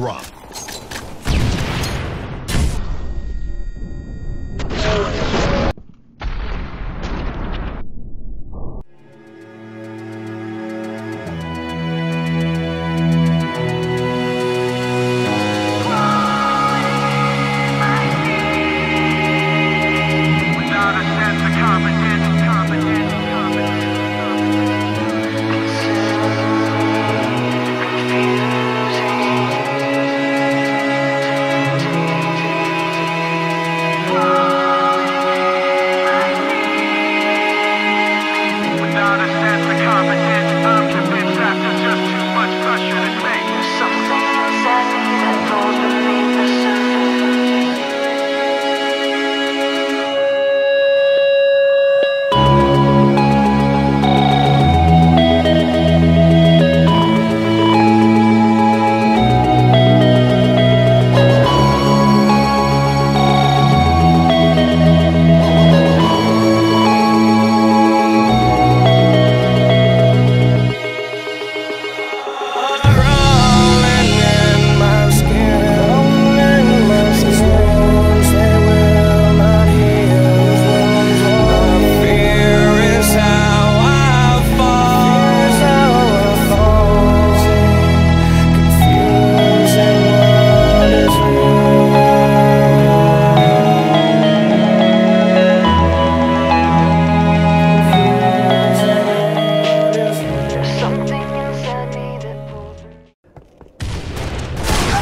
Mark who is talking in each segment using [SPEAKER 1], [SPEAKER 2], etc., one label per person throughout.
[SPEAKER 1] drop.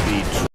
[SPEAKER 1] the